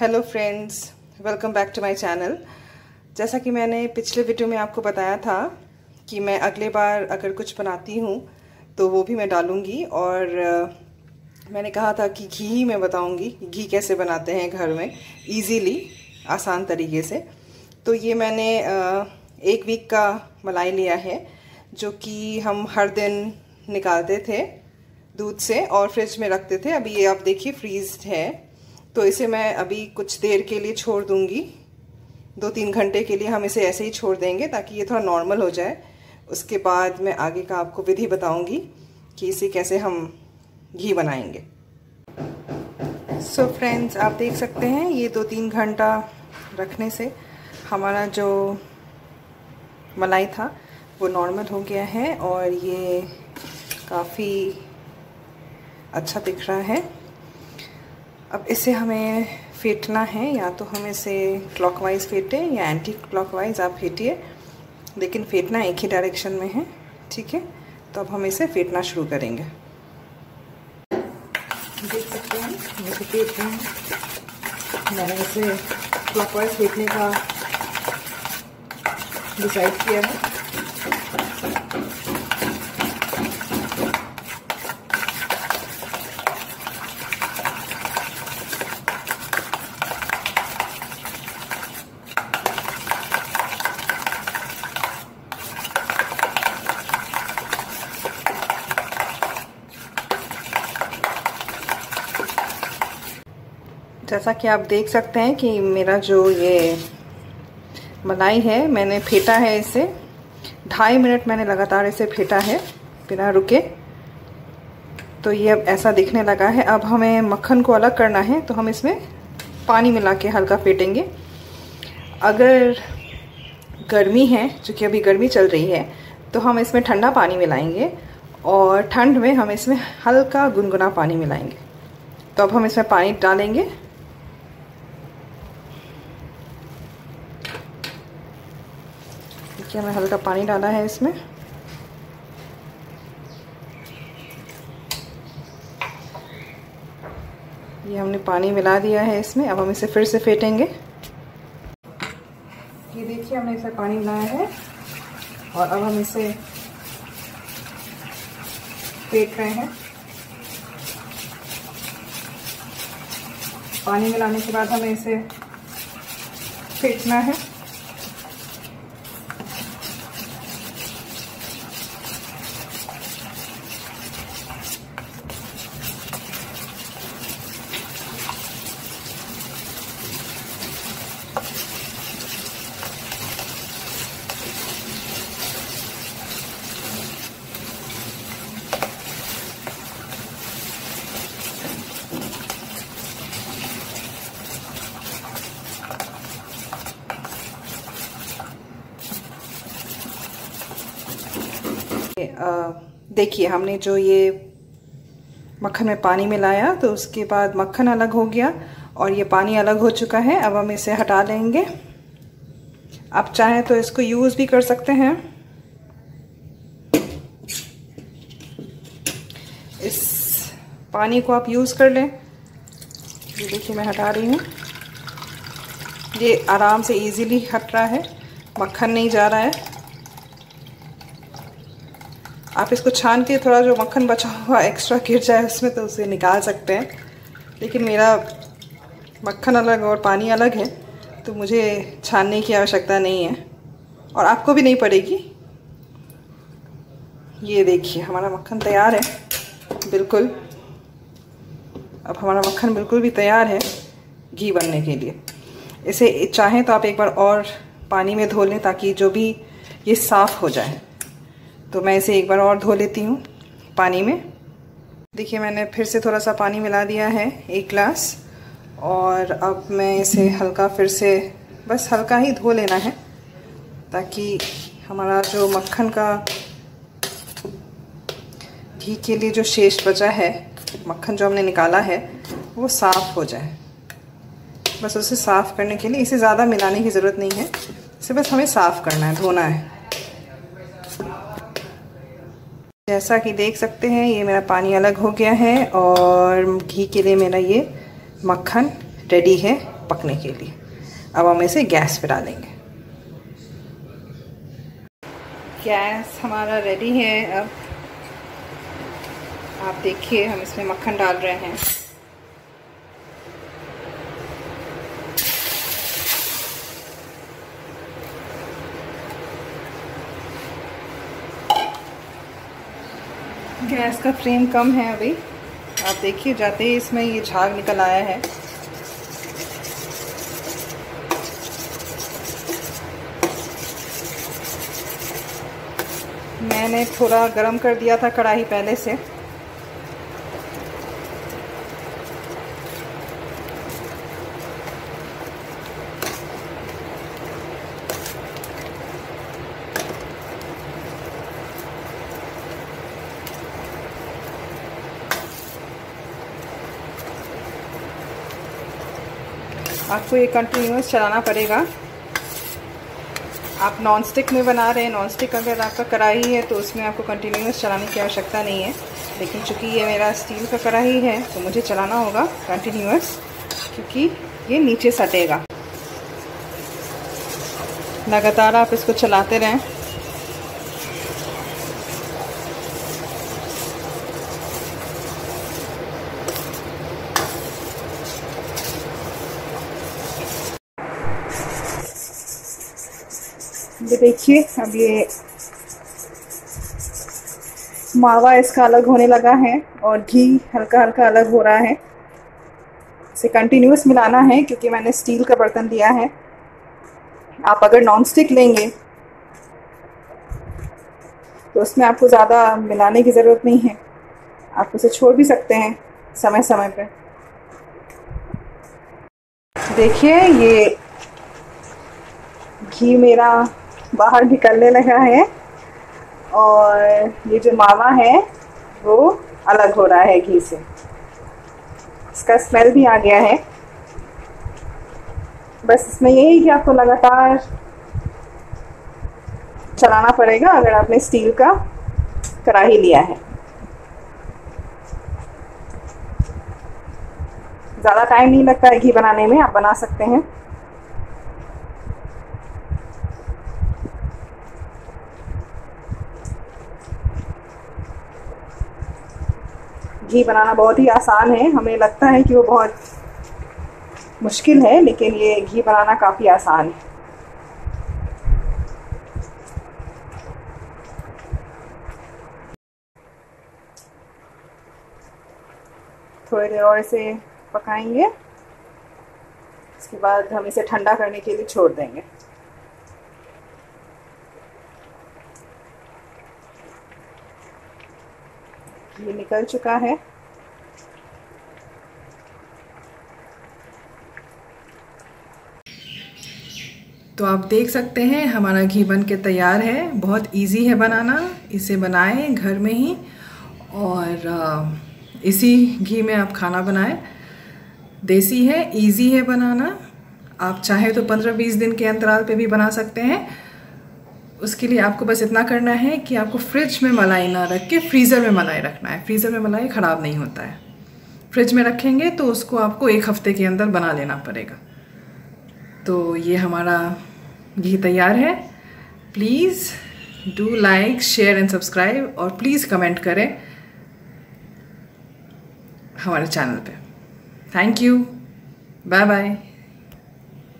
Hello friends welcome back to my channel जैसा कि मैंने पिछले वीडियो में आपको बताया था कि मैं अगले बार अगर कुछ बनाती हूँ तो वो भी मैं डालूँगी और मैंने कहा था कि घी ही मैं बताऊँगी घी कैसे बनाते हैं घर में इजीली आसान तरीके से। तो ये मैंने एक वीक का मलाई लिया है, जो कि हम हर दिन निकालते थे दूध से और फ्रिज में रखते थे। अभी ये आप देखिए फ्रीज है। तो इसे मैं अभी कुछ देर के लिए छोड़ दूँगी। दो तीन घंटे के लिए हम इसे ऐसे ही छोड़ देंगे ताकि ये थोड़ा नॉर्मल हो जाए। उसके बाद मैं आगे का आपको विधि बताऊँगी कि इसे कैसे हम घी बनाएँगे। सो so फ्रेंड्स आप देख सकते हैं ये दो तीन घंटा रखने से हमारा जो मलाई था, वो नॉर्मल हो गया है और ये काफ़ी अच्छा दिख रहा है। अब इसे हमें फेंटना है, या तो हम इसे क्लॉकवाइज फेंटें, या एंटी क्लॉकवाइज आप फेंटिए, लेकिन फेंटना एक ही डायरेक्शन में है, ठीक है? तो अब हम इसे फेंटना शुरू करेंगे। देख सकते हैं रहे हैं। मैंने इसे क्लॉकवाइज फेंटने का डिसाइड किया है। जैसा कि आप देख सकते हैं कि मेरा जो ये मलाई है, मैंने फेंटा है इसे। ढाई मिनट मैंने लगातार इसे फेंटा है, बिना रुके। तो ये अब ऐसा दिखने लगा है। अब हमें मक्खन को अलग करना है तो हम इसमें पानी मिला के हल्का फेंटेंगे। अगर गर्मी है, चूँकि अभी गर्मी चल रही है तो हम इसमें ठंडा पानी मिलाएँगे और ठंड में हम इसमें हल्का गुनगुना पानी मिलाएँगे। तो अब हम इसमें पानी डालेंगे। देखिए, हमें हल्का पानी डाला है इसमें। ये हमने पानी मिला दिया है इसमें, अब हम इसे फिर से फेंटेंगे। ये देखिए, हमने इसे पानी मिलाया है, और अब हम इसे फेंट रहे हैं। पानी मिलाने के बाद हमें इसे फेंटना है। देखिए, हमने जो ये मक्खन में पानी मिलाया तो उसके बाद मक्खन अलग हो गया और ये पानी अलग हो चुका है। अब हम इसे हटा लेंगे। आप चाहें तो इसको यूज़ भी कर सकते हैं। इस पानी को आप यूज़ कर लें। ये देखिए, मैं हटा रही हूँ। ये आराम से इजीली हट रहा है। मक्खन नहीं जा रहा है। आप इसको छान के थोड़ा जो मक्खन बचा हुआ एक्स्ट्रा गिर जाए, उसमें तो उसे निकाल सकते हैं। लेकिन मेरा मक्खन अलग और पानी अलग है तो मुझे छानने की आवश्यकता नहीं है। और आपको भी नहीं पड़ेगी। ये देखिए, हमारा मक्खन तैयार है। बिल्कुल। अब हमारा मक्खन बिल्कुल भी तैयार है घी बनने के लिए। इसे चाहें तो आप एक बार और पानी में धो लें ताकि जो भी ये साफ़ हो जाए। तो मैं इसे एक बार और धो लेती हूँ पानी में। देखिए, मैंने फिर से थोड़ा सा पानी मिला दिया है एक ग्लास। और अब मैं इसे हल्का फिर से, बस हल्का ही धो लेना है ताकि हमारा जो मक्खन का घी के लिए जो शेष बचा है, मक्खन जो हमने निकाला है, वो साफ़ हो जाए। बस उसे साफ़ करने के लिए, इसे ज़्यादा मिलाने की ज़रूरत नहीं है। इसे बस हमें साफ़ करना है, धोना है। जैसा कि देख सकते हैं, ये मेरा पानी अलग हो गया है और घी के लिए मेरा ये मक्खन रेडी है पकने के लिए। अब हम इसे गैस पे डालेंगे। गैस हमारा रेडी है अब। आप देखिए, हम इसमें मक्खन डाल रहे हैं। गैस का फ्लेम कम है अभी। आप देखिए, जाते ही इसमें ये झाग निकल आया है। मैंने थोड़ा गरम कर दिया था कढ़ाई पहले से। आपको ये कंटिन्यूस चलाना पड़ेगा। आप नॉन स्टिक में बना रहे हैं नॉन स्टिक अगर आपका कढ़ाई है तो उसमें आपको कंटिन्यूस चलाने की आवश्यकता नहीं है। लेकिन चूँकि ये मेरा स्टील का कढ़ाई है तो मुझे चलाना होगा कंटिन्यूस क्योंकि ये नीचे सटेगा। लगातार आप इसको चलाते रहें। ये देखिए, अब ये मावा इसका अलग होने लगा है और घी हल्का हल्का अलग हो रहा है। इसे कंटिन्यूस मिलाना है क्योंकि मैंने स्टील का बर्तन लिया है। आप अगर नॉन स्टिक लेंगे तो उसमें आपको ज़्यादा मिलाने की ज़रूरत नहीं है। आप उसे छोड़ भी सकते हैं समय समय पर देखिए, ये घी मेरा बाहर निकलने लगा है और ये जो मावा है, वो अलग हो रहा है घी से। इसका स्मेल भी आ गया है। बस इसमें यही कि आपको लगातार चलाना पड़ेगा अगर आपने स्टील का कढ़ाई लिया है। ज़्यादा टाइम नहीं लगता है घी बनाने में, आप बना सकते हैं। घी बनाना बहुत ही आसान है। हमें लगता है कि वो बहुत मुश्किल है, लेकिन ये घी बनाना काफ़ी आसान है। थोड़ी देर और इसे पकाएँगे। इसके बाद हम इसे ठंडा करने के लिए छोड़ देंगे। निकल चुका है। तो आप देख सकते हैं, हमारा घी बन के तैयार है। बहुत इजी है बनाना। इसे बनाएँ घर में ही। और इसी घी में आप खाना बनाएँ। देसी है इजी है बनाना। आप चाहे तो 15-20 दिन के अंतराल पे भी बना सकते हैं। उसके लिए आपको बस इतना करना है कि आपको फ्रिज में मलाई ना रख के फ्रीज़र में मलाई रखना है। फ्रीज़र में मलाई ख़राब नहीं होता है। फ्रिज में रखेंगे तो उसको आपको एक हफ़्ते के अंदर बना लेना पड़ेगा। तो ये हमारा घी तैयार है। Please do like share and subscribe और प्लीज़ कमेंट करें हमारे चैनल पे। Thank you bye bye